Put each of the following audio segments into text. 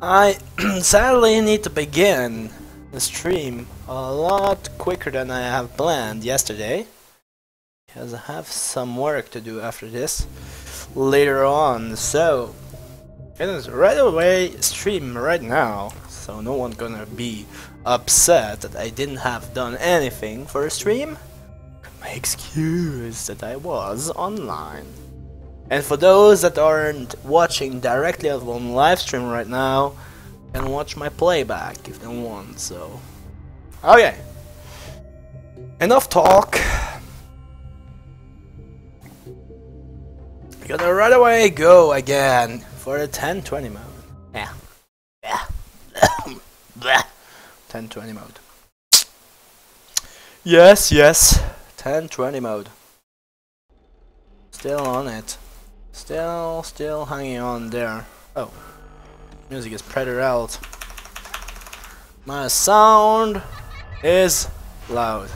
I sadly need to begin the stream a lot quicker than I have planned yesterday. Because I have some work to do after this later on, so it is right away stream right now, so no one gonna be upset that I didn't have done anything for a stream. My excuse that I was online. And for those that aren't watching directly on live stream right now, can watch my playback if they want, so. Okay. Enough talk. Gonna right away go again for the 1020 mode. Yeah. Yeah. 10-20 mode. Yes, yes. 10-20 mode. Still on it. Still, still hanging on there. Oh. Music is predator out. My sound is loud.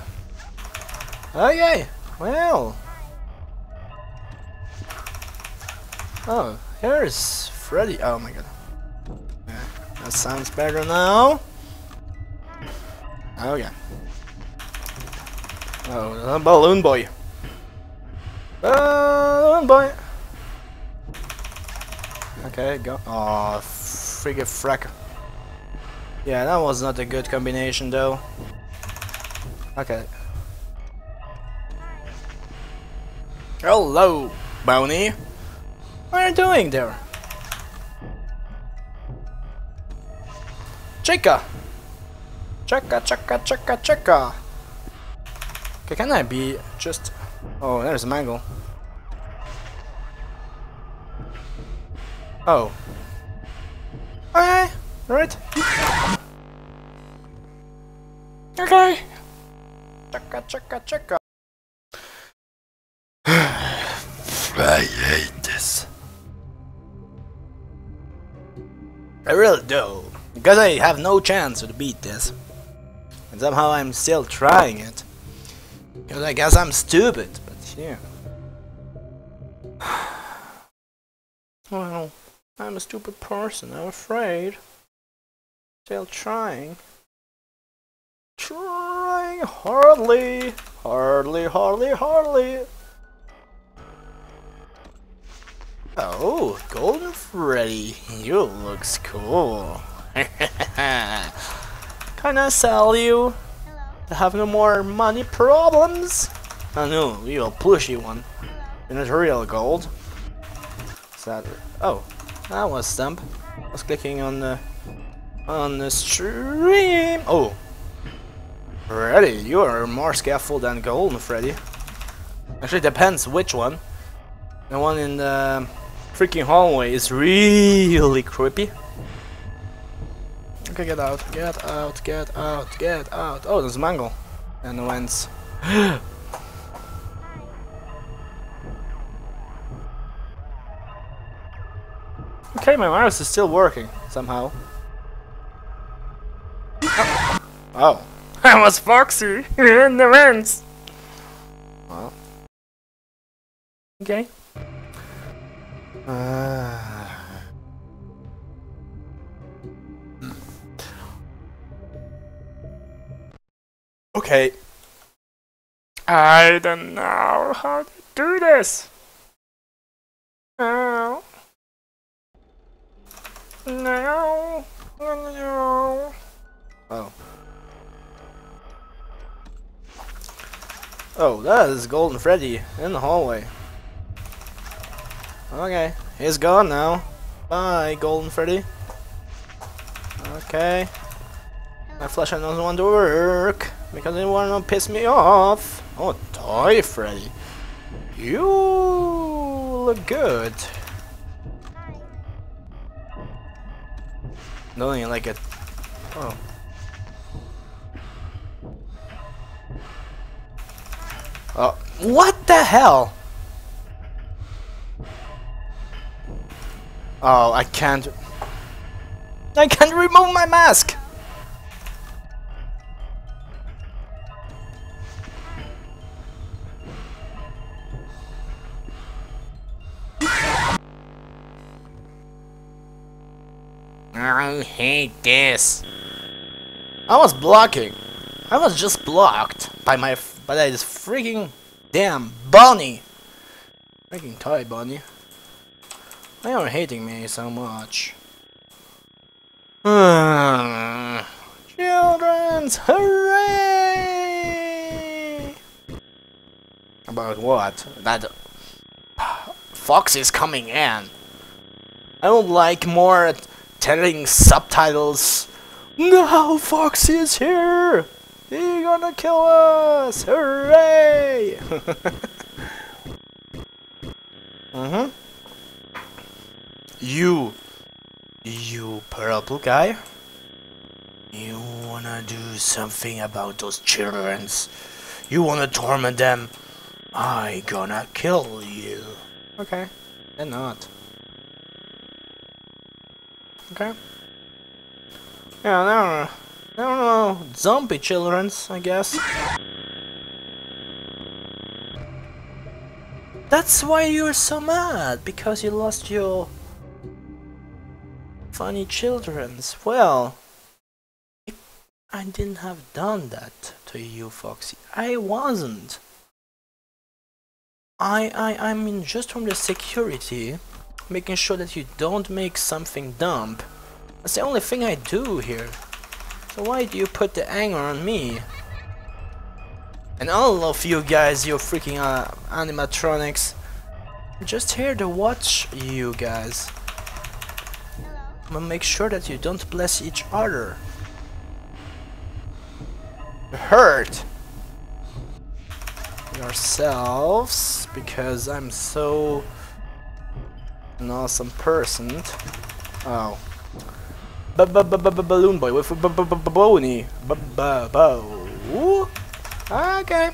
Okay, well. Oh, here's Freddy. Oh my god. Yeah, that sounds better now. Okay. Oh, balloon boy. Balloon boy. Okay, go. Oh, frigga frack. Yeah, that was not a good combination though. Okay. Hello, Bounty. What are you doing there? Chica! Chica, chica, chica, chica! Okay, can I be just... Oh, there's a mangle. Oh. Okay, right. Okay. Chaka, chaka, chaka. I hate this. I really do. Because I have no chance to beat this. And somehow I'm still trying it. Because I guess I'm stupid, but yeah. Well, I'm a stupid person, I'm afraid. Still trying. Trying hardly, hardly, hardly, hardly. Oh, Golden Freddy, you looks cool. Can I sell you? To have no more money problems? I know, you're a pushy one. And it's real gold. Is that... Oh, that was Stump. I was clicking on the... On the stream. Oh. Freddy, you are more skillful than Golden Freddy. Actually, depends which one. The one in the freaking hallway is really creepy. Okay, get out, get out, get out, get out. Oh, there's Mangle. And the Wentz. okay, my mouse is still working, somehow. Oh. oh. I was Foxy in the vents! Well. Okay. Uh. Okay. I don't know how to do this. No. No. No. Oh. Oh, that is Golden Freddy in the hallway. Okay, he's gone now. Bye, Golden Freddy. Okay. My flashlight doesn't want to work because it want to piss me off. Oh, Toy Freddy. You look good. Don't like it. Oh. Oh, what the hell? Oh, I can't. I can't remove my mask. This. I was blocking. I was just blocked by my by this freaking damn bunny. Freaking toy bunny. Why are hating me so much? Children's hooray! About what? That Fox is coming in. I would like more telling subtitles. Now Foxy is here! He's gonna kill us! Hooray! mm-hmm. You, you purple guy, you wanna do something about those childrens? You wanna torment them? I gonna kill you. Okay, then not. Okay. Yeah, know. I don't know. Zombie childrens, I guess. That's why you're so mad, because you lost your funny childrens. Well, I didn't have done that to you, Foxy. I wasn't. I, I, I mean, just from the security, making sure that you don't make something dumb. That's the only thing I do here. So why do you put the anger on me? And all of you guys, you freaking uh, animatronics, I'm just here to watch you guys. I'm gonna make sure that you don't bless each other. Hurt yourselves because I'm so an awesome person. Oh. B -b -b -b Balloon boy with b -b -b bony. B -b -bo. Okay.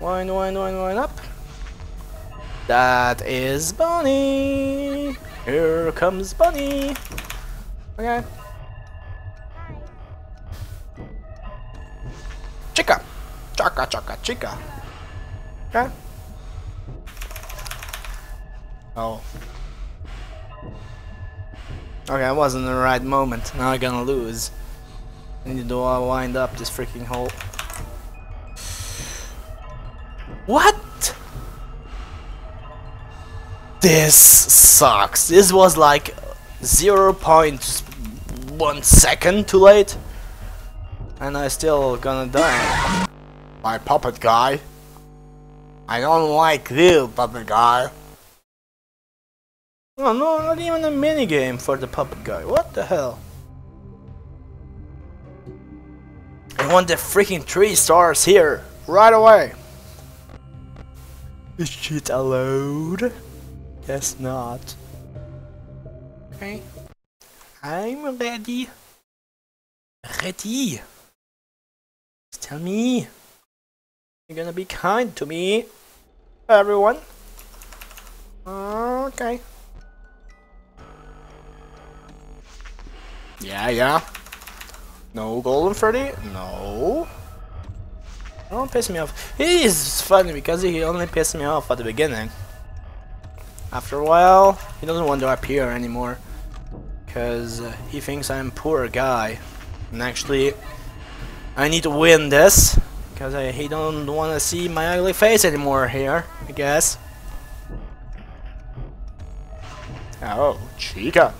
Wine, wine, wine, wine up. That is Bunny. Here comes Bunny. Okay. Chica. Chaka, chaka, chica. Okay. Oh. Okay, I wasn't in the right moment. Now I'm gonna lose. I need to wind up this freaking hole. What? This sucks. This was like 0.1 second too late. And I still gonna die. My puppet guy. I don't like you, puppet guy. Oh no, not even a minigame for the puppet guy. What the hell? I want the freaking three stars here, right away. Is shit allowed? Guess not. Okay. I'm ready. Ready. Tell me. You're gonna be kind to me, everyone. Okay. Yeah, yeah. No golden Freddy? No. Don't piss me off. He is funny because he only pissed me off at the beginning. After a while, he doesn't want to appear anymore. Because uh, he thinks I'm a poor guy. And actually, I need to win this. Because he don't want to see my ugly face anymore here, I guess. Oh, Chica.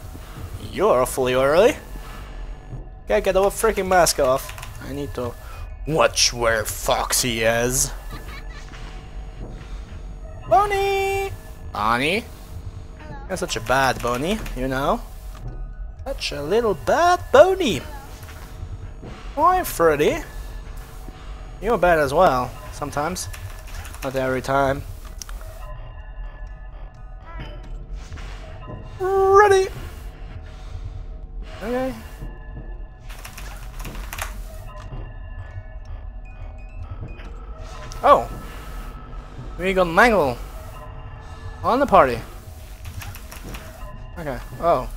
You're awfully early. Gotta get the freaking mask off. I need to watch where Foxy is. Bonnie! Bonnie? You're such a bad Bonnie, you know? Such a little bad Bonnie. Hi, Freddy. You're bad as well, sometimes. Not every time. Ready! Okay. Oh! We got Mangle! On the party! Okay, oh.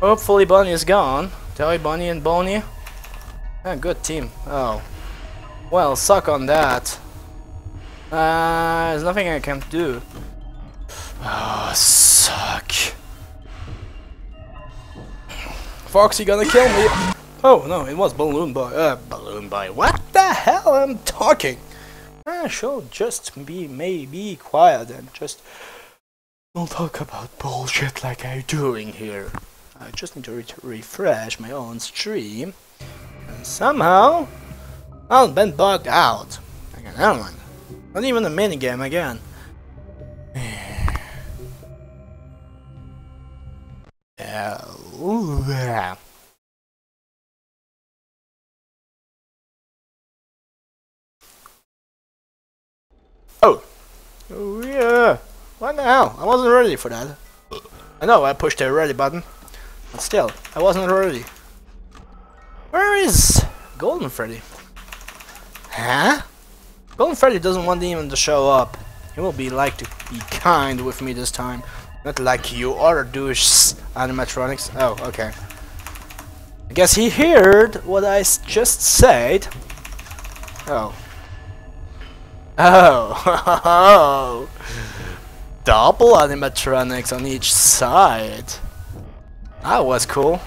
Hopefully bunny is gone. Joey, bunny and Bonnie. Yeah, good team. Oh. Well, suck on that. Uh, there's nothing I can do. Oh, suck. Foxy gonna kill me! Oh no, it was Balloon Boy. Uh, Balloon Boy. What the hell I'm talking? I should just be maybe quiet and just don't talk about bullshit like I'm doing here. I just need to re refresh my own stream. And somehow, I've been bugged out. Like another one. Not even a minigame again. yeah. Ooh, yeah. Oh yeah. What the hell? I wasn't ready for that. I know I pushed the ready button. But still, I wasn't ready. Where is Golden Freddy? Huh? Golden Freddy doesn't want even to show up. He will be like to be kind with me this time. Not like you other douche animatronics. Oh, okay. I guess he heard what I just said. Oh. Oh. Double animatronics on each side. That was cool.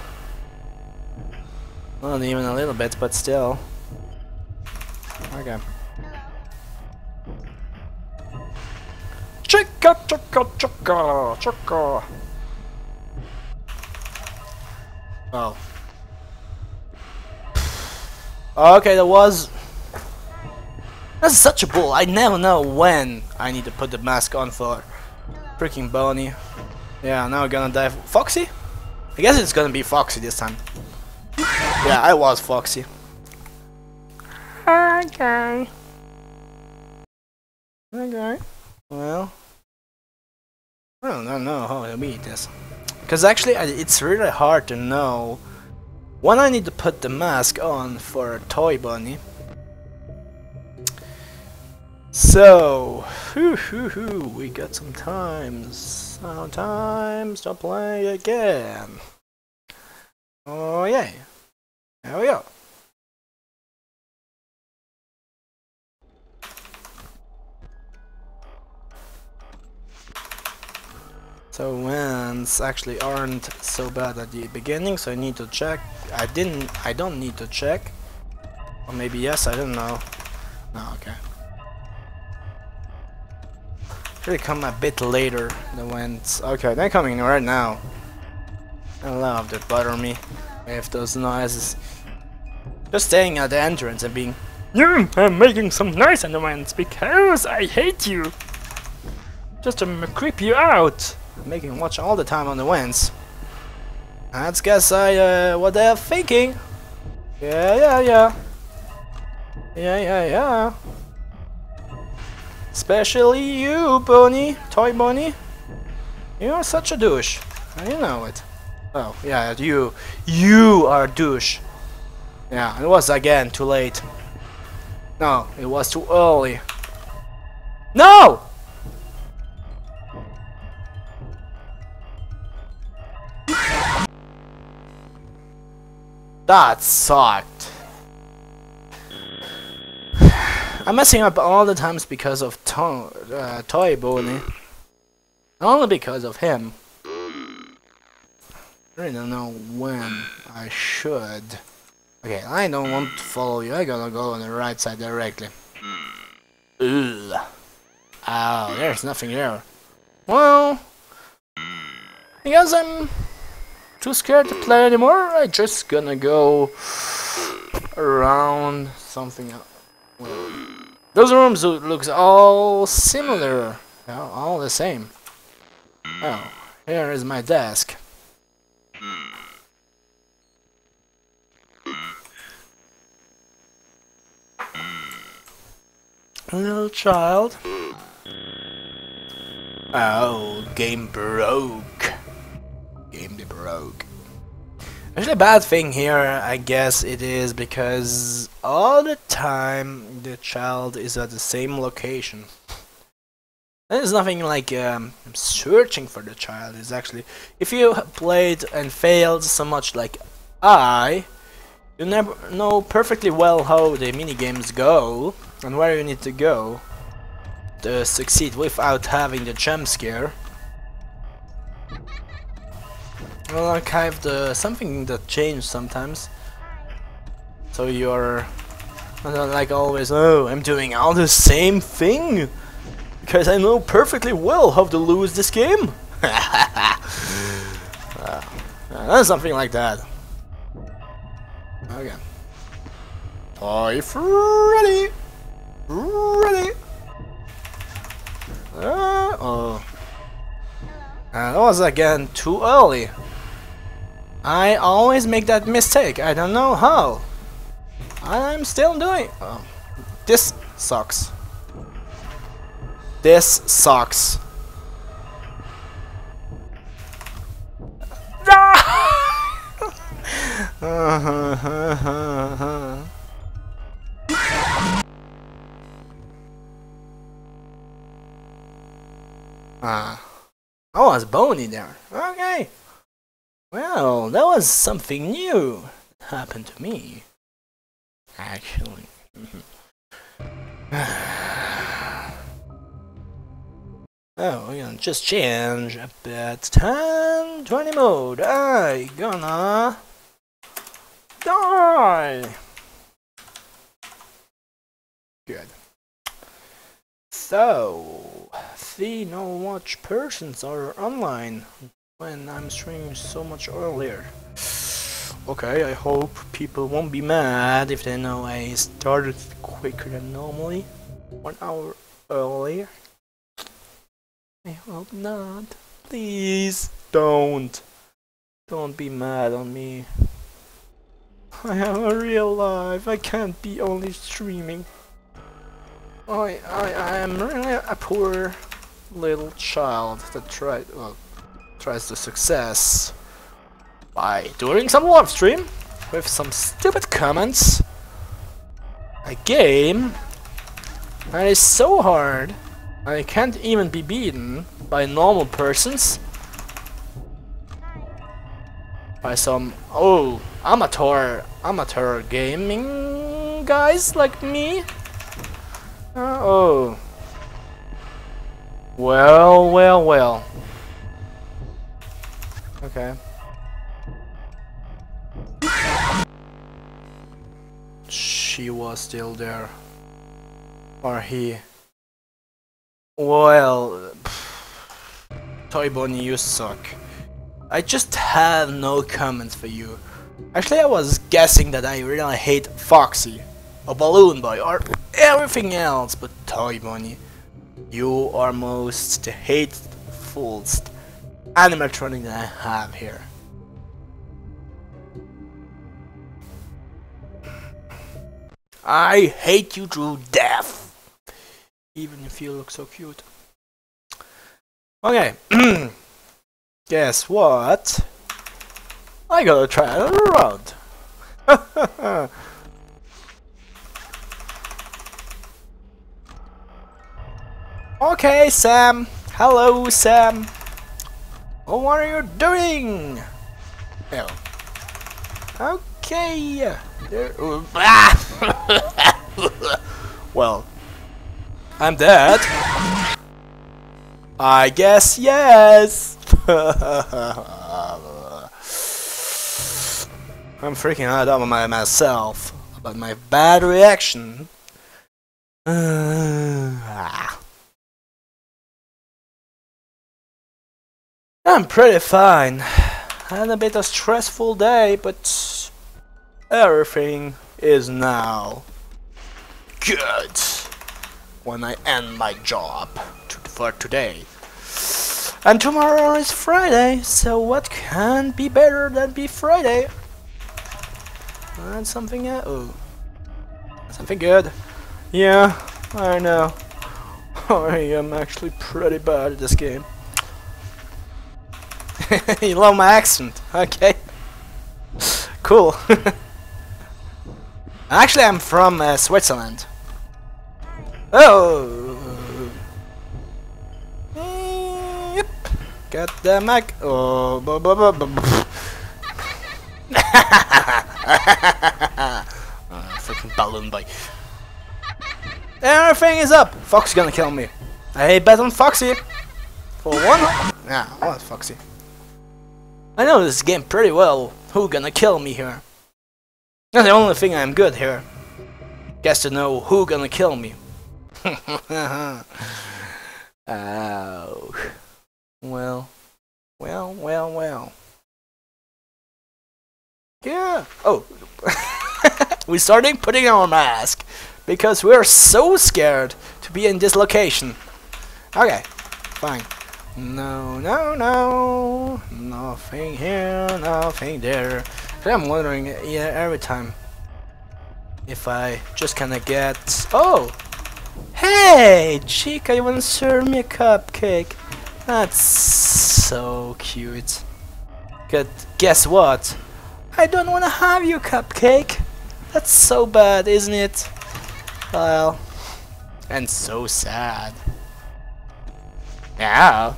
Not even a little bit, but still. Okay. Chica, chica, chica, chica. Oh. Okay, there was... That's such a bull. I never know when I need to put the mask on for freaking Boney. Yeah, now we're gonna die. Foxy? I guess it's gonna be Foxy this time. Yeah, I was Foxy. Okay. Okay. Well, I don't know how to beat this. Because actually, it's really hard to know when I need to put the mask on for a toy bunny. So, whoo, whoo, whoo, we got some times. Some times to play again. Oh, yeah. There we go. So winds actually aren't so bad at the beginning, so I need to check. I didn't, I don't need to check. Or maybe yes, I don't know. No, okay. Should come a bit later, the winds. Okay, they're coming right now. I love that bother me with those noises. Just staying at the entrance and being I'm making some noise winds because I hate you. Just to creep you out making watch all the time on the winds. Let's guess I uh, what they're thinking. Yeah, yeah, yeah. Yeah, yeah, yeah. Especially you, Bonnie, Toy Bonnie. You're such a douche. You know it. Oh, yeah, you. You are a douche. Yeah, it was again too late. No, it was too early. No! That sucked. I'm messing up all the times because of to uh, Toy Bonnie. Only because of him. I really don't know when I should. Okay, I don't want to follow you. I gotta go on the right side directly. Ugh. Oh, there's nothing there. Well, guess I'm too scared to play anymore. I just gonna go around something else. Those rooms looks all similar, all the same. Oh, here is my desk. Little child. Oh, game broke game broke. Actually, a bad thing here, I guess it is because all the time the child is at the same location. There's nothing like um, searching for the child. It's actually, if you played and failed so much like I, you never know perfectly well how the minigames go and where you need to go to succeed without having the jump scare. I'll archive the something that changed sometimes. So you're not like always, oh, I'm doing all the same thing because I know perfectly well how to lose this game. uh, uh, something like that. Okay. Toy ready. Ready. Uh oh. Uh, that was again too early. I always make that mistake. I don't know how. I'm still doing. Oh. This sucks. This sucks. Ah. Oh, it's bony there. Okay. Well, that was something new that happened to me. Actually. oh, we're gonna just change a bit. 10, 20 mode. I gonna die. Good. So, see no watch persons are online when I'm streaming so much earlier. Okay, I hope people won't be mad if they know I started quicker than normally. One hour earlier. I hope not. Please don't. Don't be mad on me. I have a real life. I can't be only streaming. I I I am really a poor little child that tried well tries to success by doing some live stream with some stupid comments. A game that is so hard I can't even be beaten by normal persons. By some oh amateur amateur gaming guys like me. Uh, oh. Well, well, well. Okay. She was still there. Or he. Well, Toy Bonnie, you suck. I just have no comments for you. Actually, I was guessing that I really hate Foxy, a Balloon Boy, or everything else but Toy Bonnie. You are most hateful animatronic that I have here. I hate you to death. Even if you look so cute. Okay. Guess what? I gotta try another round. okay, Sam. Hello, Sam. What are you doing? Oh. Okay. There, uh, well, I'm dead. I guess yes. I'm freaking out about my, myself about my bad reaction. Ah. I'm pretty fine. Had a bit of stressful day, but everything is now good when I end my job for today. And tomorrow is Friday, so what can be better than be Friday? And something oh, something good. Yeah, I know. I am actually pretty bad at this game. you love my accent, okay? cool. Actually, I'm from uh, Switzerland. Oh! Yep. Got the mic. Oh, blah, blah, blah, blah. oh, freaking balloon boy. Everything is up. Fox's gonna kill me. I bet on Foxy. For one. Yeah, oh, Foxy. I know this game pretty well. Who gonna kill me here? That's the only thing I'm good here. Gets to know who gonna kill me. oh. Well. Well, well, well. Yeah. Oh. we're starting putting on our mask. Because we're so scared to be in this location. Okay. Fine. No, no, no. Nothing here, nothing there. I'm wondering yeah, every time if I just kinda get... Oh! Hey! Chica, you wanna serve me a cupcake? That's so cute. But guess what? I don't wanna have your cupcake. That's so bad, isn't it? Well, and so sad. Yeah.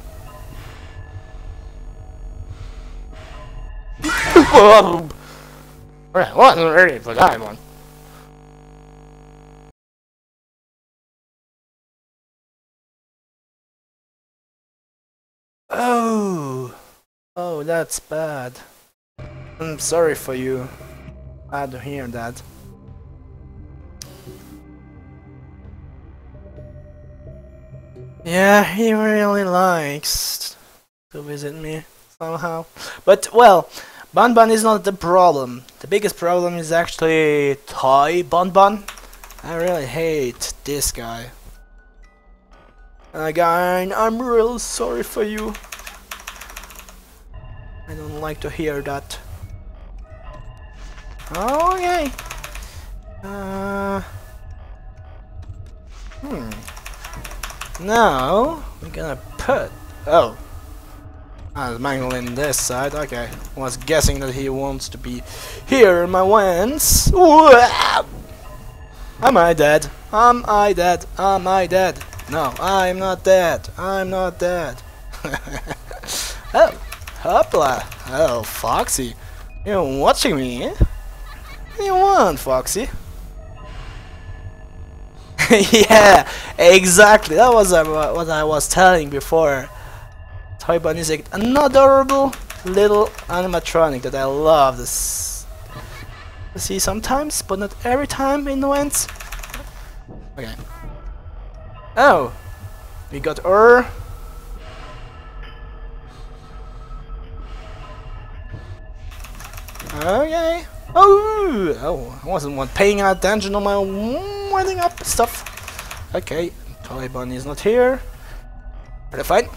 Alright, wasn't ready for that one. Oh, oh, that's bad. I'm sorry for you. I to hear that. Yeah, he really likes to visit me somehow. But, well, Bon is not the problem. The biggest problem is actually Toy Bon. I really hate this guy. Again, I'm real sorry for you. I don't like to hear that. Okay. Uh. Hmm. Now we're gonna put. Oh. I was mangling this side. Okay. Was guessing that he wants to be here in my wins. Am I dead? Am I dead? Am I dead? No, I'm not dead. I'm not dead. oh, hopla. Oh, Foxy. You're watching me? Do you want, Foxy? yeah, exactly. That was uh, what I was telling before. Toy Bunny is an adorable little animatronic that I love this. See sometimes, but not every time in the ends. Okay. Oh, we got Ur. Okay. Oh, oh, I wasn't one paying attention on my winding up stuff. Okay, Toy Bunny is not here. Ready fight.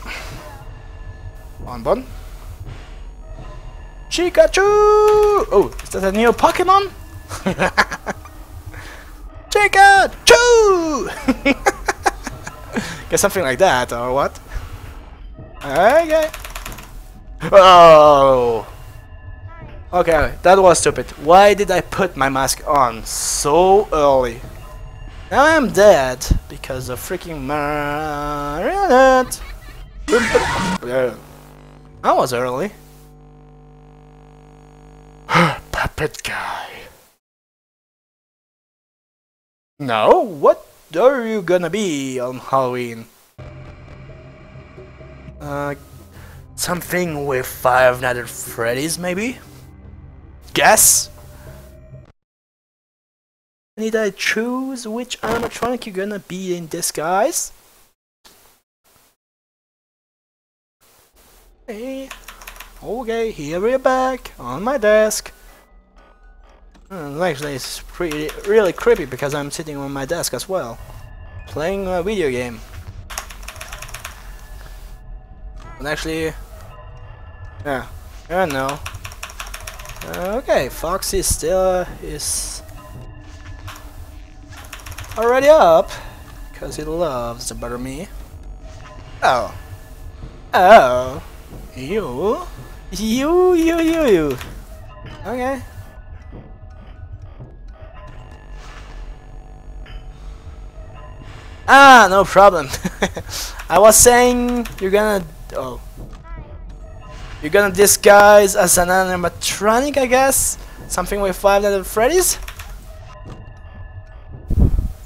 On bun. Pikachu! Oh, is that a new Pokemon? Pikachu! Get something like that, or what? Okay. Oh! Okay, that was stupid. Why did I put my mask on so early? Now I'm dead because of freaking marionette. that was early. Puppet guy. Now, what are you gonna be on Halloween? Uh, something with Five Nights at Freddy's, maybe? Guess? Need I choose which animatronic you're gonna be in disguise? Hey, okay, here we're back on my desk. Uh, actually, it's pretty really creepy because I'm sitting on my desk as well, playing a video game. And actually, yeah, I don't know. Okay, Foxy still is already up because he loves to butter me. Oh, oh, you, you, you, you, you. Okay. Ah, no problem. I was saying you're gonna... Oh. You're gonna disguise as an animatronic, I guess? Something with Five Nights at Freddy's?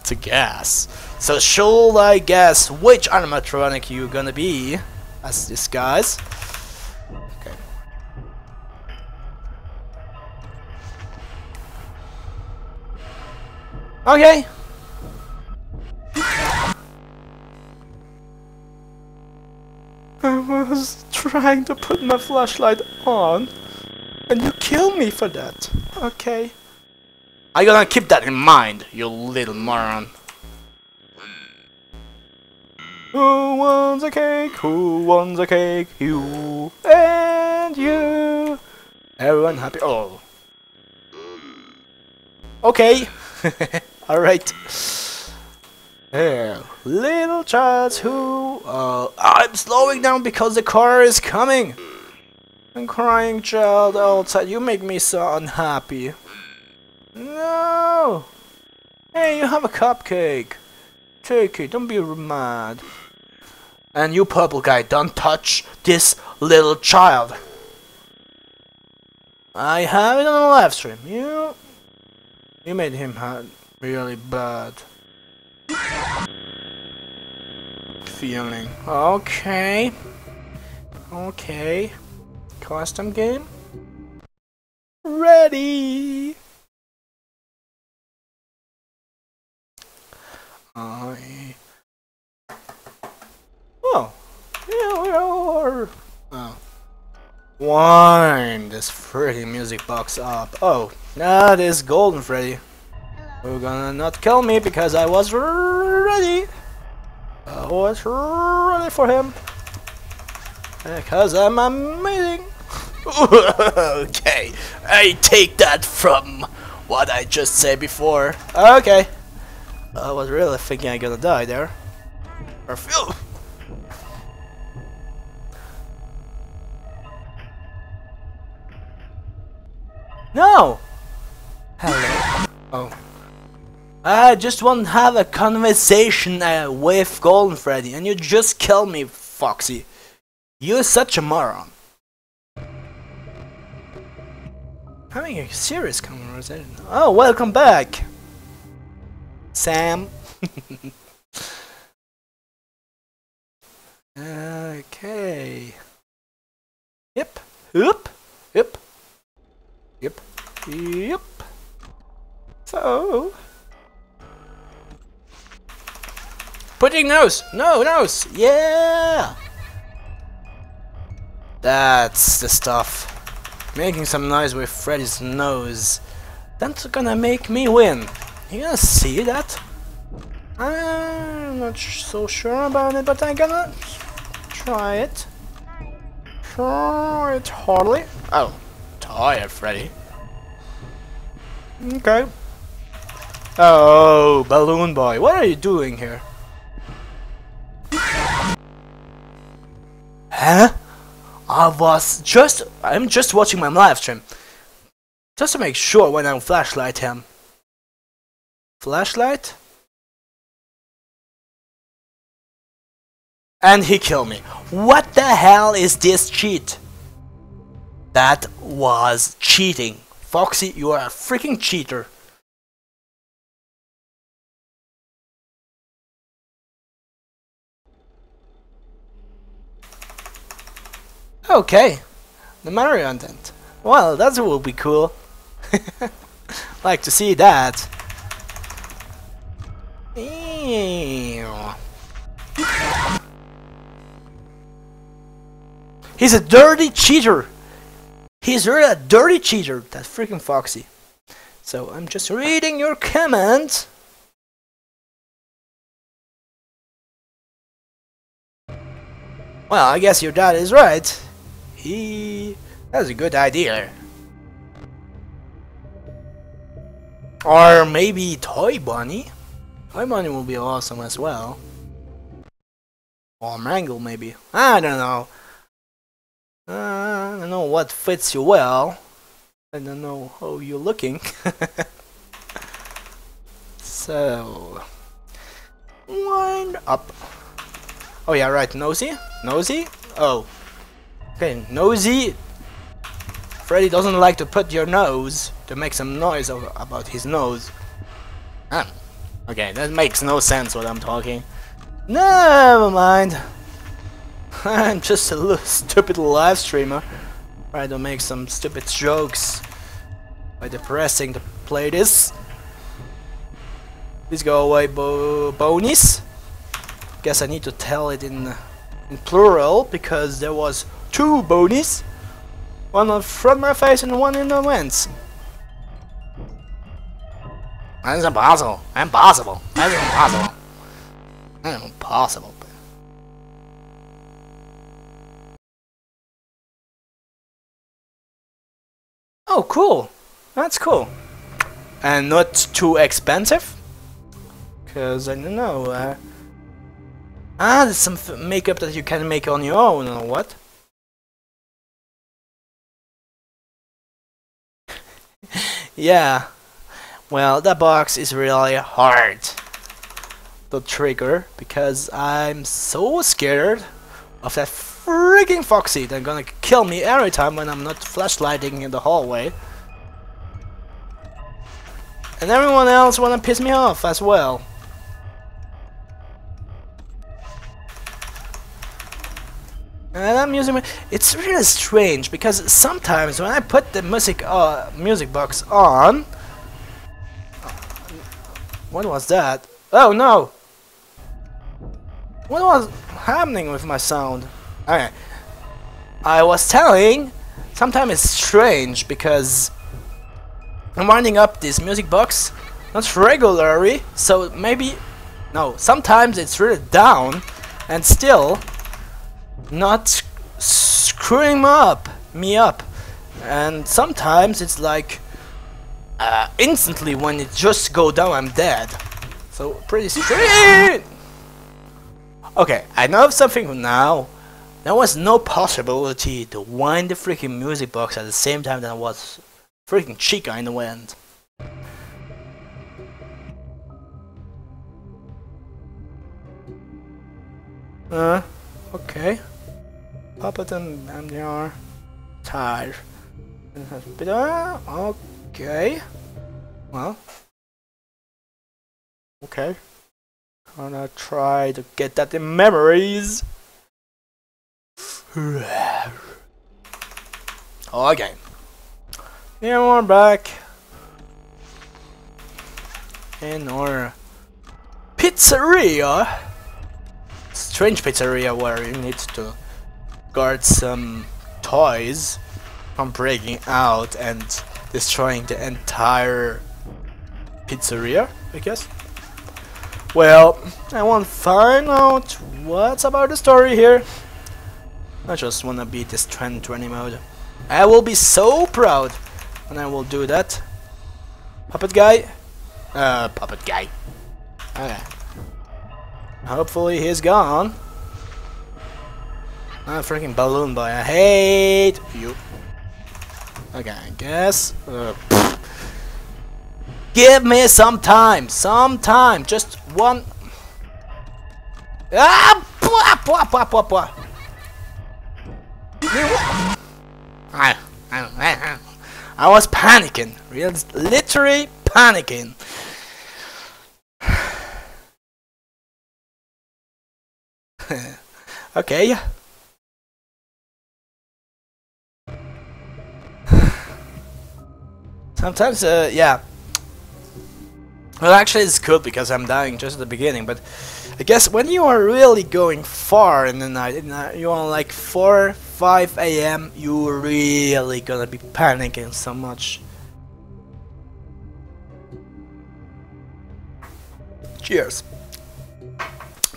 It's a guess. So should I guess which animatronic you're gonna be as disguise? Okay. I was trying to put my flashlight on, and you killed me for that. Okay. I'm gonna keep that in mind, you little moron. Who wants a cake? Who wants a cake? You and you. Everyone happy? Oh. Okay. Alright. There. Little child who... Uh, I'm slowing down because the car is coming. I'm crying child outside. You make me so unhappy. No. Hey, you have a cupcake. Take it. Don't be mad. And you purple guy, don't touch this little child. I have it on the live stream. You... You made him hurt really bad. Feeling. Okay. Okay. Custom game. Ready! I... Oh. Yeah, we are... Oh. Wind this freaking music box up. Oh, that is Golden Freddy. We're gonna not kill me because I was ready. I was ready for him. Because I'm amazing. okay, I take that from what I just said before. Okay. I was really thinking I'm gonna die there. Or feel. No! Hello. Oh. I just want to have a conversation uh, with Golden Freddy and you just kill me, Foxy. You're such a moron. Having a serious conversation. Oh, welcome back! Sam. okay. Yep. Yep. Yep. Yep. Yep. So... Putting nose! No, nose! Yeah! That's the stuff. Making some noise with Freddy's nose. That's gonna make me win. You gonna see that? I'm not so sure about it, but I'm gonna try it. Try it hardly. Oh, tired, Freddy. Okay. Oh, Balloon Boy, what are you doing here? Huh? I was just... I'm just watching my live stream. Just to make sure when I flashlight him. Flashlight? And he killed me. What the hell is this cheat? That was cheating. Foxy, you are a freaking cheater. Okay, the Mario content. Well, that will be cool. like to see that. He's a dirty cheater. He's really a dirty cheater. That freaking Foxy. So I'm just reading your comments. Well, I guess your dad is right. He has a good idea. Or maybe Toy Bunny. Toy Bunny will be awesome as well. Or Mangle maybe. I don't know. Uh, I don't know what fits you well. I don't know how you're looking. so... Wind up. Oh yeah, right, nosy? Nosy? Oh, Okay, nosy. Freddy doesn't like to put your nose to make some noise about his nose. Ah, okay, that makes no sense what I'm talking. Never mind. I'm just a stupid live streamer. Trying to make some stupid jokes by depressing to play this. Please go away, bo bonies. Guess I need to tell it in, in plural because there was two Bonnies. One in front of my face and one in the vents. That's impossible. Impossible. That's impossible. That's impossible. Oh, cool. That's cool. And not too expensive? Because, I don't know, uh, Ah, there's some makeup that you can make on your own, or what? Yeah. Well, that box is really hard to trigger because I'm so scared of that freaking Foxy that's gonna kill me every time when I'm not flashlighting in the hallway. And everyone else wanna piss me off as well. And I'm using it's really strange because sometimes when I put the music uh, music box on what was that? Oh no! What was happening with my sound? Okay. I was telling, sometimes it's strange because I'm winding up this music box, not regularly, so maybe, no, sometimes it's really down and still not screwing up, me up. And sometimes it's like uh, instantly when it just go down I'm dead. So pretty strange. Okay, I know of something now. There was no possibility to wind the freaking music box at the same time that was freaking Chica in the wind. Uh, okay. Puppet and MDR. Tire. Uh, okay. Well. Okay. Gonna try to get that in memories. okay. Yeah, we're back in our pizzeria. Strange pizzeria where you need to guard some toys from breaking out and destroying the entire pizzeria, I guess. Well, I want to find out what's about the story here. I just wanna beat this 2020 mode. I will be so proud when I will do that. Puppet guy? Uh, puppet guy. Okay. Hopefully he's gone. Ah, freaking balloon boy, I hate you. Okay, I guess. Uh, give me some time, some time, just one. Ah! Blah, blah, blah, blah, blah. I, I, I was panicking, real, literally panicking. okay. Sometimes, uh, yeah. Well, actually, it's good because I'm dying just at the beginning, but I guess when you are really going far in the night, in the, you are like 4, 5 a.m., you're really gonna be panicking so much. Cheers.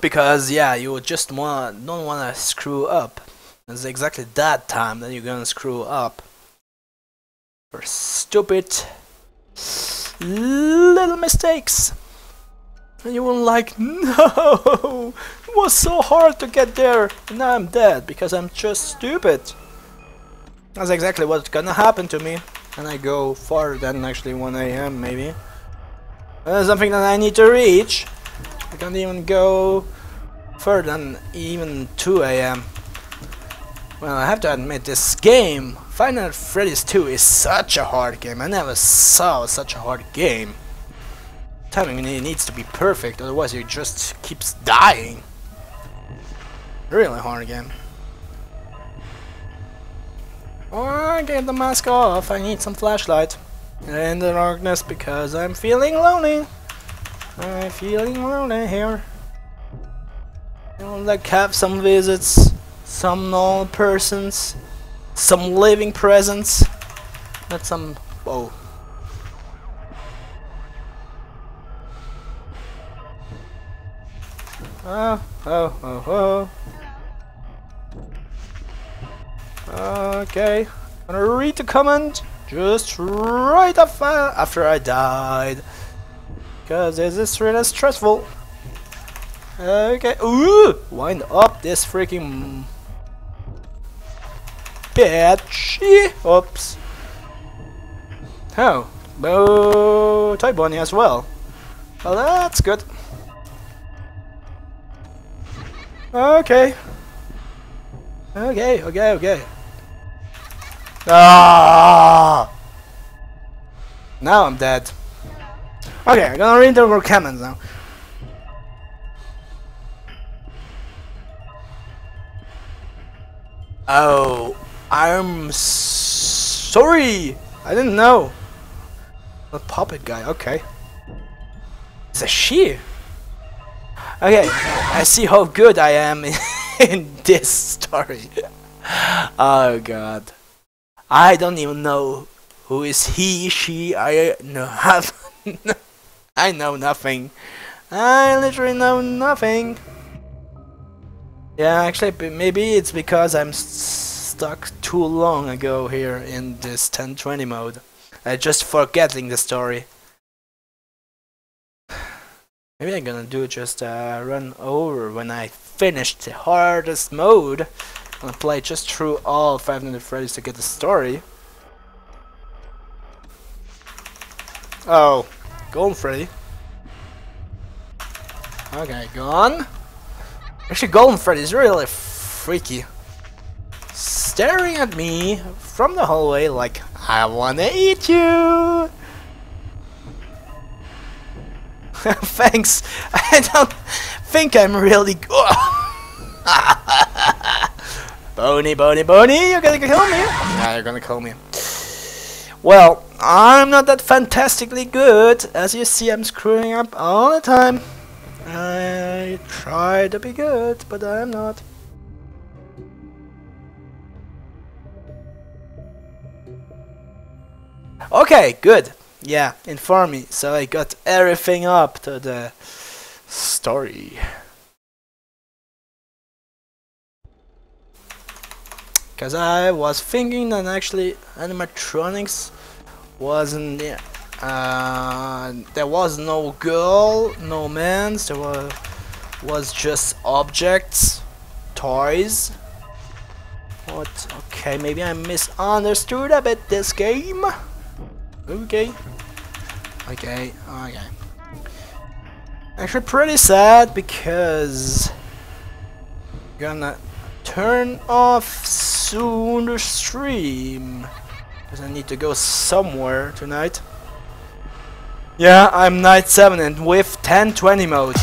Because, yeah, you just want don't want to screw up. It's exactly that time that you're gonna screw up. For stupid little mistakes. And you were like, no, it was so hard to get there, and now I'm dead because I'm just stupid. That's exactly what's gonna happen to me, and I go farther than actually 1 a.m. maybe. Something that I need to reach. I can't even go further than even 2 a.m. Well, I have to admit, this game, Final Freddy's 2 is such a hard game. I never saw such a hard game. Timing needs to be perfect, otherwise it just keeps dying. Really hard game. Oh, I get the mask off. I need some flashlight in the darkness because I'm feeling lonely. I'm feeling lonely here. I like have some visits, some normal persons, some living presence, not some. Whoa. Oh, ah, oh, oh, oh. Okay, I'm gonna read the comment just right after, after I died. Cause this is really stressful. Okay, ooh! Wind up this freaking bitch. Oops. Oh, no Toy Bunny as well. Well, that's good. Okay. Okay, okay, okay. Ah! Now I'm dead. Okay, I'm gonna read the comments now. Oh, I'm sorry. I didn't know. The puppet guy, okay. It's a she. Okay, I see how good I am in, in this story. oh god. I don't even know who is he, she, I know have I know nothing. I literally know nothing. Yeah, actually, maybe it's because I'm stuck too long ago here in this 1020 mode. I just forgetting the story. Maybe I'm gonna do just uh, run over when I finish the hardest mode. I'm gonna play just through all 500 Freddy's to get the story. Oh, Golden Freddy. Okay, gone. Actually, Golden Freddy is really freaky. Staring at me from the hallway like, I wanna eat you! Thanks. I don't think I'm really good. Bonnie, Bonnie, Bonnie, you're gonna kill me. Yeah, you're gonna kill me. Well, I'm not that fantastically good. As you see, I'm screwing up all the time. I try to be good, but I'm not. Okay, good. Yeah, inform me. So I got everything up to the story. Because I was thinking that actually animatronics wasn't... Uh, there was no girl, no man, there was, was just objects, toys. What? Okay, maybe I misunderstood a bit this game. Okay. Okay, okay. Actually pretty sad because gonna turn off soon the stream because I need to go somewhere tonight. Yeah, I'm night 7 and with 1020 mode.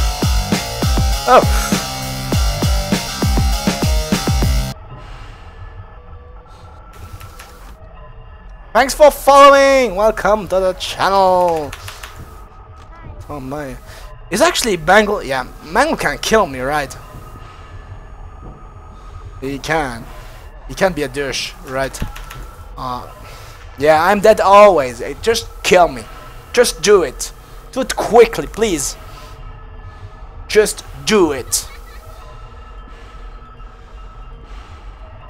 Oh! Thanks for following! Welcome to the channel! Oh my. It's actually Mangle. Yeah, Mangle can kill me, right? He can. He can be a douche, right? Uh, yeah, I'm dead always. Just kill me. Just do it. Do it quickly, please. Just do it.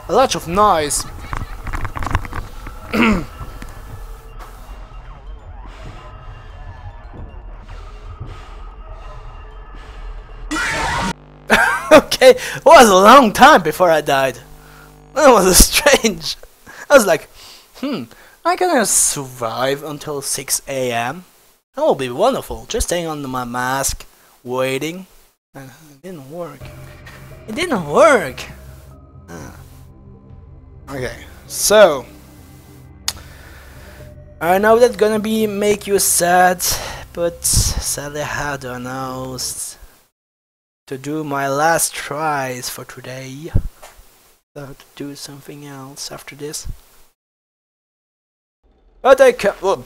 A lot of noise. okay, it was a long time before I died. That was strange. I was like, hmm, I gonna survive until 6 a.m. That will be wonderful. Just staying under my mask, waiting. And it didn't work. It didn't work. Ah. Okay, so I know that's gonna be make you sad, but sadly I had to announce to do my last tries for today. So to do something else after this. But I come.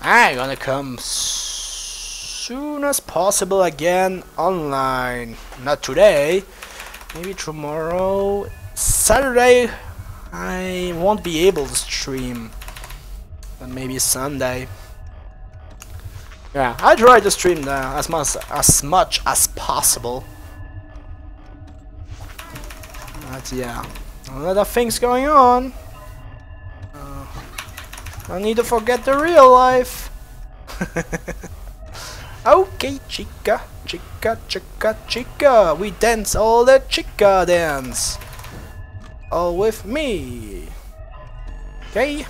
I'm gonna come soon as possible again online. Not today, maybe tomorrow. Saturday, I won't be able to stream. But maybe Sunday. Yeah, I try to stream now as much as much as possible. But yeah, a lot of things going on. Uh, I need to forget the real life. okay, chica, chica, chica, chica. We dance all the chica dance. All with me. Okay.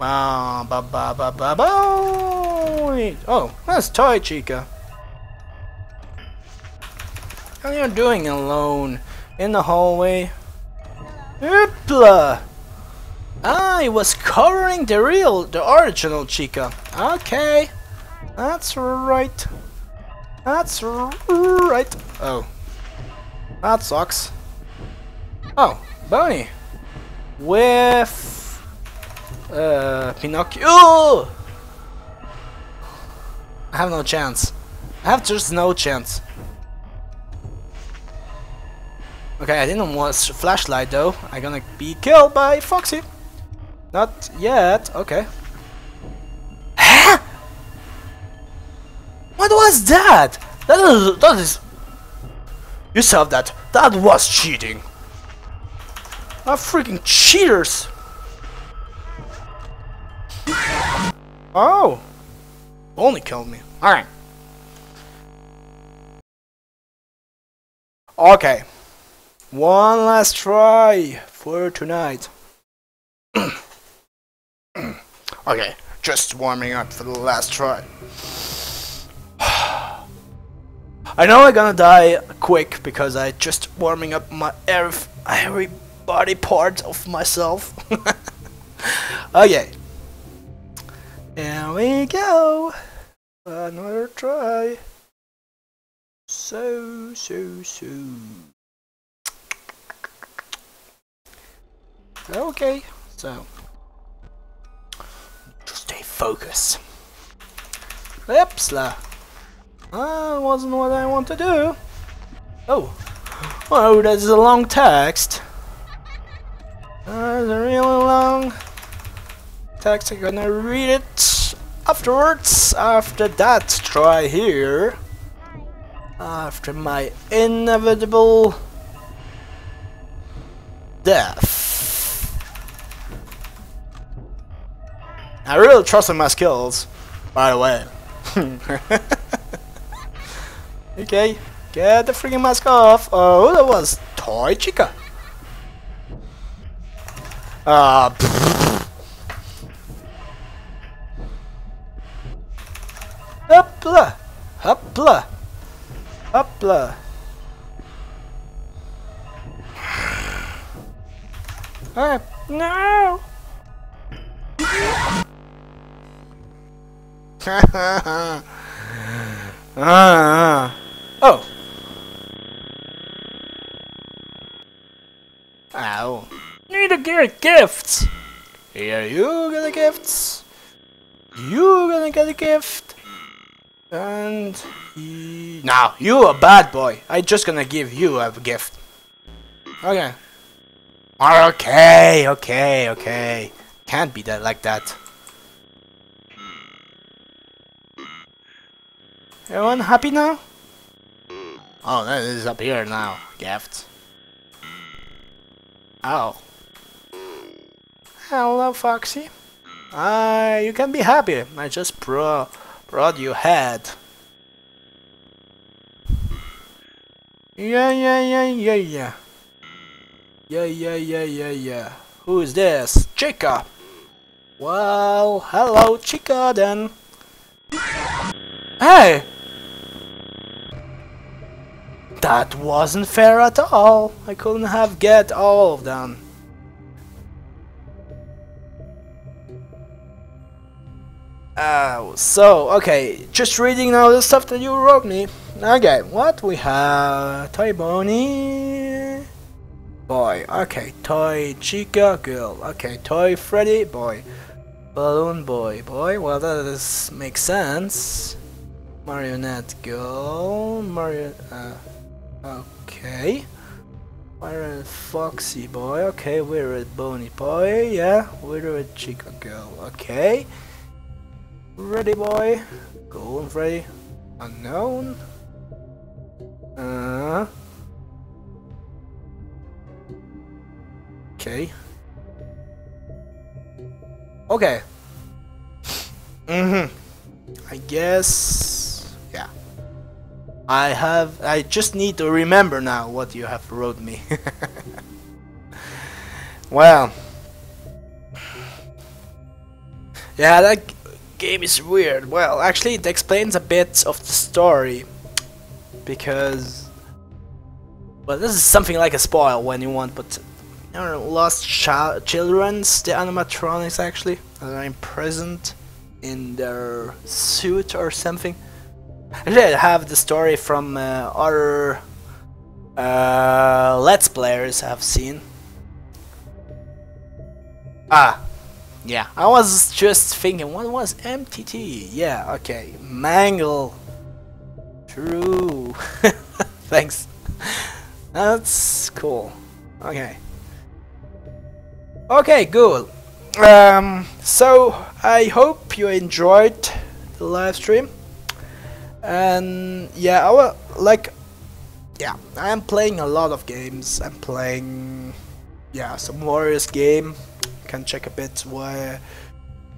Ba ba ba ba ba ba. Oh, that's Toy Chica. What are you doing alone in the hallway? Oopla! I was covering the real, the original Chica. Okay, that's right. That's right. Oh, that sucks. Oh, Bonnie. With uh, Pinocchio. I have no chance. I have just no chance. Okay, I didn't watch flashlight though. I'm gonna be killed by Foxy. Not yet. Okay. what was that? That is. That is. You saw that. That was cheating. Are freaking cheaters. Oh! Only killed me. Alright. Okay. One last try for tonight. okay, just warming up for the last try. I know I'm gonna die quick because I just warming up my every, every body part of myself. okay. Here we go! Another try. So, so, so. Okay, so. Just stay focused. Oops, that wasn't what I want to do. Oh. Oh, that's a long text. That's a really long text. I'm gonna read it afterwards, after that try here. After my inevitable death. I really trust in my skills, by the way. okay, get the freaking mask off. Oh, that was Toy Chica. Uh, Hopla! Hopla! Hopla! Ah, no! Ah, oh! Ow. Need to get gifts! Here you get the gift. You gonna get a gift! And he... Now, you a bad boy. I just gonna give you a gift. Okay. Okay, okay, okay. Can't be that like that. Everyone happy now? Oh, that is up here now. Gift. Oh. Hello, Foxy. Ah, uh, you can be happy. I just pro brought you head. Yeah, yeah, yeah, yeah, yeah. Yeah, yeah, yeah, yeah, yeah. Who is this? Chica! Well, hello, Chica, then. Hey! That wasn't fair at all. I couldn't have get all of them. Uh, so, okay, just reading now the stuff that you wrote me. Okay, what we have? Toy Bonnie, boy. Okay, Toy Chica, girl. Okay, Toy Freddy, boy. Balloon boy, boy. Well, that does make sense. Marionette girl. Mario. Uh, okay. A foxy boy. Okay, we're a Bonnie boy. Yeah, we're a chica girl. Okay. Ready boy. Go ready. Unknown. Uh. Okay. Okay. Mm-hmm. I guess... I have... I just need to remember now what you have wrote me. well. Yeah, that game is weird. Well, actually it explains a bit of the story. Because... Well, this is something like a spoil when you want, but you know, lost child children's the animatronics actually are imprisoned in their suit or something. Actually, I have the story from uh, other uh, Let's Players I've seen. Ah, yeah, I was just thinking, what was MTT? Yeah, okay, Mangle. True. Thanks. That's cool. Okay. Okay, good. Um, so I hope you enjoyed the live stream. And yeah, I will like. Yeah, I am playing a lot of games. I'm playing, yeah, some Warriors game. You can check a bit where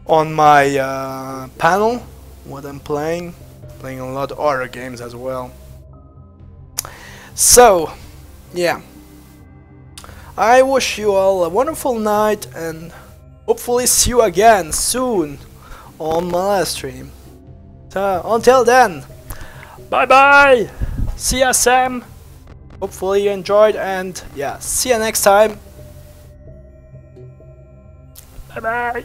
on my uh, panel what I'm playing. Playing a lot of other games as well. So, yeah. I wish you all a wonderful night and hopefully see you again soon on my stream. So until then, bye bye! See ya Sam! Hopefully you enjoyed and yeah, see ya next time! Bye bye!